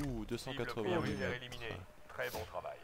Ouh, Cible 280 prioritaire mm. Très bon travail.